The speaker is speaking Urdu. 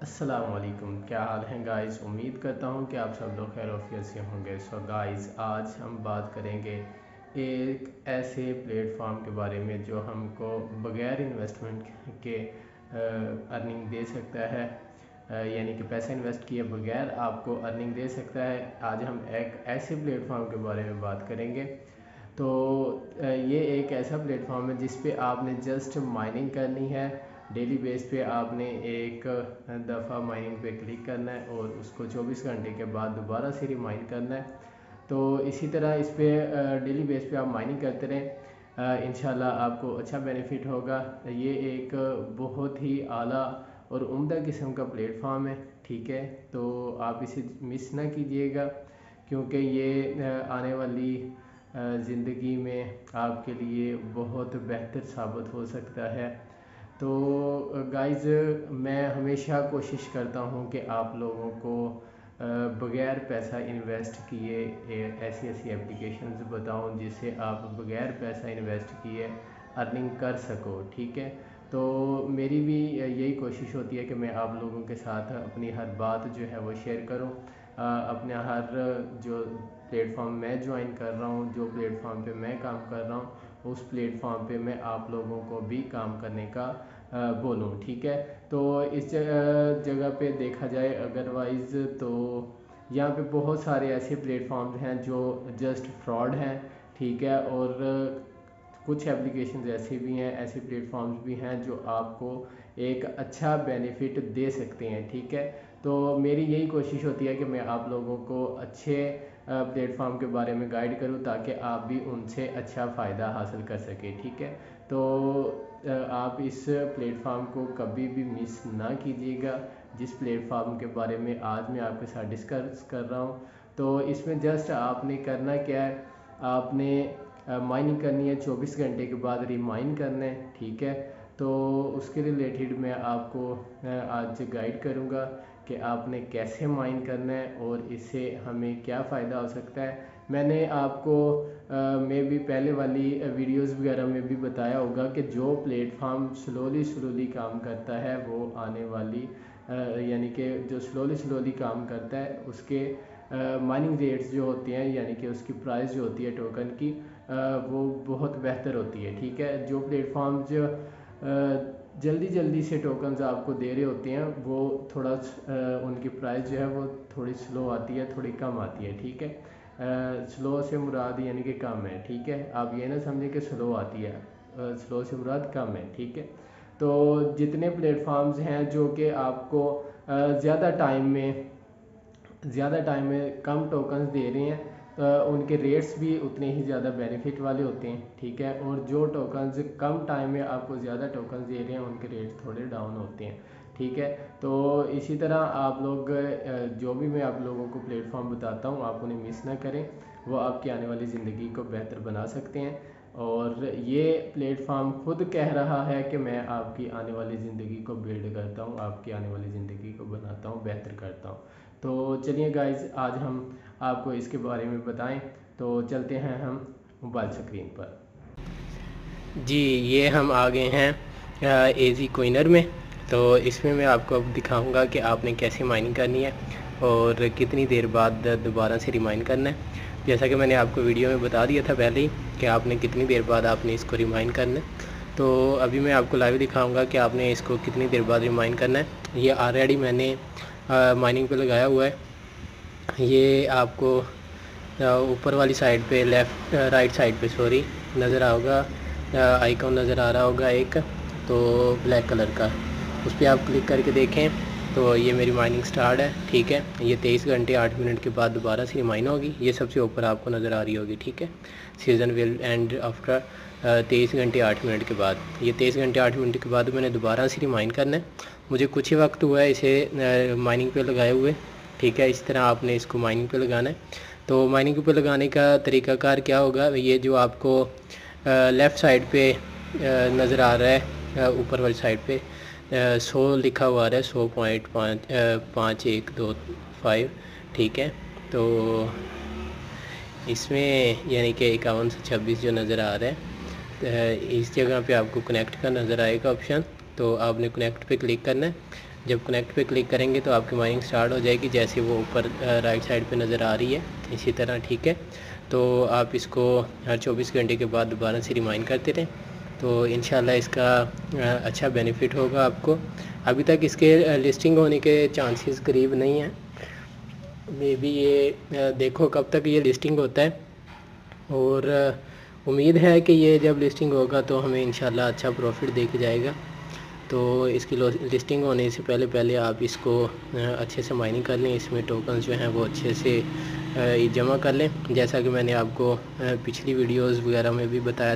السلام علیکم۔ کیا حال ہیں گائز امید کرتا ہوں کہ آپ سب لوگ خیر وفیت سے ہوں گے۔ سو گائز آج ہم بات کریں گے ایک ایسے پلیٹ فارم کے بارے میں جو ہم کو بغیر انویسٹمنٹ کے ارننگ دے سکتا ہے۔ یعنی کہ پیسہ انویسٹ کیے بغیر آپ کو ارننگ دے سکتا ہے۔ آج ہم ایک ایسے پلیٹ فارم کے بارے میں بات کریں گے۔ تو یہ ایک ایسا پلیٹ فارم ہے جس پہ آپ نے جسٹ مائننگ کرنی ہے۔ ڈیلی بیس پہ آپ نے ایک دفعہ مائننگ پہ کلک کرنا ہے اور اس کو چوبیس گھنٹے کے بعد دوبارہ سے ریمائن کرنا ہے۔ تو اسی طرح اس پہ ڈیلی بیس پہ آپ مائننگ کرتے رہیں۔ انشاءاللہ آپ کو اچھا بینیفٹ ہوگا۔ یہ ایک بہت ہی اعلیٰ اور عمدہ قسم کا پلیٹ فارم ہے، ٹھیک ہے؟ تو آپ اسے مس نہ کیجیے گا، کیونکہ یہ آنے والی زندگی میں آپ کے لیے بہت بہتر ثابت ہو سکتا ہے۔ تو گائز میں ہمیشہ کوشش کرتا ہوں کہ آپ لوگوں کو بغیر پیسہ انویسٹ کیے ایسی ایسی اپلیکیشنز بتاؤں جس سے آپ بغیر پیسہ انویسٹ کیے ارننگ کر سکو، ٹھیک ہے؟ تو میری بھی یہی کوشش ہوتی ہے کہ میں آپ لوگوں کے ساتھ اپنی ہر بات جو ہے وہ شیئر کروں۔ اپنے ہر جو پلیٹ فارم میں جوائن کر رہا ہوں، جو پلیٹ فارم پہ میں کام کر رہا ہوں اس پلیٹ فارم پہ میں آپ لوگوں کو بھی کام کرنے کا بولوں، ٹھیک ہے؟ تو اس جگہ پہ دیکھا جائے اگر وائز تو یہاں پہ بہت سارے ایسے پلیٹ فارمز ہیں جو جسٹ فراڈ ہیں، ٹھیک ہے؟ اور کچھ اپلیکیشنز ایسے بھی ہیں، ایسے پلیٹ فارمز بھی ہیں جو آپ کو ایک اچھا بینیفٹ دے سکتے ہیں، ٹھیک ہے؟ تو میری یہی کوشش ہوتی ہے کہ میں آپ لوگوں کو اچھے پلیٹ فارم کے بارے میں گائیڈ کروں تاکہ آپ بھی ان سے اچھا فائدہ حاصل کر سکیں، ٹھیک ہے؟ تو آپ اس پلیٹ فارم کو کبھی بھی مس نہ کیجیے گا۔ جس پلیٹ فارم کے بارے میں آج میں آپ کے ساتھ ڈسکس کر رہا ہوں۔ تو اس میں جسٹ آپ نے کرنا کیا ہے؟ آپ نے مائننگ کرنی ہے، چوبیس گھنٹے کے بعد ریمائن کرنا ہے، ٹھیک ہے؟ تو اس کے ریلیٹڈ میں آپ کو آج گائیڈ کروں گا کہ آپ نے کیسے مائن کرنا ہے اور اس سے ہمیں کیا فائدہ ہو سکتا ہے۔ میں نے آپ کو میں بھی پہلے والی ویڈیوز وغیرہ میں بھی بتایا ہوگا کہ جو پلیٹ فارم سلولی سلولی کام کرتا ہے، وہ آنے والی یعنی کہ جو سلولی سلولی کام کرتا ہے، اس کے مائننگ ریٹس جو ہوتے ہیں یعنی کہ اس کی پرائز جو ہوتی ہے ٹوکن کی وہ بہت بہتر ہوتی ہے، ٹھیک ہے؟ جو پلیٹ فارم جو جلدی جلدی سے ٹوکنز آپ کو دے رہے ہوتے ہیں، وہ تھوڑا ان کی پرائز جو ہے وہ تھوڑی سلو آتی ہے، تھوڑی کم آتی ہے، ٹھیک ہے؟ سلو سے مراد یعنی کہ کم ہے، ٹھیک ہے؟ آپ یہ نہ سمجھیں کہ سلو آتی ہے سلو سے مراد کم ہے، ٹھیک ہے؟ تو جتنے پلیٹ فارمز ہیں جو کہ آپ کو زیادہ ٹائم میں، زیادہ ٹائم میں کم ٹوکنز دے رہے ہیں ان کے ریٹس بھی اتنے ہی زیادہ بینیفٹ والے ہوتے ہیں، ٹھیک ہے؟ اور جو ٹوکنز کم ٹائم میں آپ کو زیادہ ٹوکنز دے رہے ہیں، ان کے ریٹس تھوڑے ڈاؤن ہوتے ہیں، ٹھیک ہے؟ تو اسی طرح آپ لوگ جو بھی میں آپ لوگوں کو پلیٹ فارم بتاتا ہوں، آپ انہیں مس نہ کریں، وہ آپ کی آنے والی زندگی کو بہتر بنا سکتے ہیں۔ اور یہ پلیٹ فارم خود کہہ رہا ہے کہ میں آپ کی آنے والی زندگی کو بلڈ کرتا ہوں، آپ کی آنے والی زندگی کو بناتا ہوں، بہتر کرتا ہوں۔ تو چلیے گائز آج ہم آپ کو اس کے بارے میں بتائیں۔ تو چلتے ہیں ہم موبائل سکرین پر۔ جی یہ ہم آگے ہیں ایزی کوئنر میں۔ تو اس میں میں آپ کو اب دکھاؤں گا کہ آپ نے کیسے مائننگ کرنی ہے اور کتنی دیر بعد دوبارہ سے ریمائن کرنا ہے۔ جیسا کہ میں نے آپ کو ویڈیو میں بتا دیا تھا پہلے ہی کہ آپ نے کتنی دیر بعد آپ نے اس کو ریمائن کرنا ہے۔ تو ابھی میں آپ کو لائیو دکھاؤں گا کہ آپ نے اس کو کتنی دیر بعد ریمائن کرنا ہے۔ یہ آلریڈی میں نے مائننگ پہ لگایا ہوا ہے۔ یہ آپ کو اوپر والی سائڈ پہ لیفٹ رائٹ سائڈ پہ سوری نظر آؤگا آئیکن نظر آ رہا ہوگا ایک تو بلیک کلر کا۔ اس پہ آپ کلک کر کے دیکھیں۔ تو یہ میری مائننگ سٹارٹ ہے، ٹھیک ہے؟ یہ تیئیس گھنٹے آٹھ منٹ کے بعد دوبارہ سے مائن ہوگی۔ یہ سب سے اوپر آپ کو نظر آ رہی ہوگی، ٹھیک ہے؟ سیزن ول اینڈ آفٹر تیئیس گھنٹے آٹھ منٹ کے بعد۔ یہ تیئیس گھنٹے آٹھ منٹ کے بعد میں نے دوبارہ سے ریمائن کرنا ہے۔ مجھے کچھ ہی وقت ہوا ہے اسے مائننگ پہ لگائے ہوئے۔ ٹھیک ہے؟ اس طرح آپ نے اس کو مائننگ پہ لگانا ہے۔ تو مائننگ پہ لگانے کا طریقہ کار کیا ہوگا؟ یہ جو آپ کو لیفٹ سائڈ پہ نظر آ رہا ہے اوپر والی سائڈ پہ۔ سو لکھا ہوا رہا ہے، سو پوائنٹ پانچ پانچ ایک دو فائیو، ٹھیک ہے۔ تو اس میں یعنی کہ اکاون سے چھبیس جو نظر آ رہا ہے اس جگہ پہ آپ کو کنیکٹ کا نظر آئے گا آپشن تو آپ نے کنیکٹ پہ کلک کرنا ہے۔ جب کنیکٹ پہ کلک کریں گے تو آپ کی مائننگ سٹارٹ ہو جائے گی، جیسے وہ اوپر رائٹ سائڈ پہ نظر آ رہی ہے۔ اسی طرح، ٹھیک ہے۔ تو آپ اس کو ہر چوبیس گھنٹے کے بعد دوبارہ سے ریمائنڈ کرتے رہیں۔ تو انشاءاللہ اس کا اچھا بینیفٹ ہوگا آپ کو۔ ابھی تک اس کے لسٹنگ ہونے کے چانسز قریب نہیں ہیں۔ مے بی یہ دیکھو کب تک یہ لسٹنگ ہوتا ہے۔ اور امید ہے کہ یہ جب لسٹنگ ہوگا تو ہمیں انشاءاللہ اچھا پروفٹ دے کے جائے گا۔ تو اس کی لسٹنگ ہونے سے پہلے پہلے آپ اس کو اچھے سے مائننگ کر لیں۔ اس میں ٹوکنز جو ہیں وہ اچھے سے جمع کر لیں۔ جیسا کہ میں نے آپ کو پچھلی ویڈیوز وغیرہ میں بھی بتایا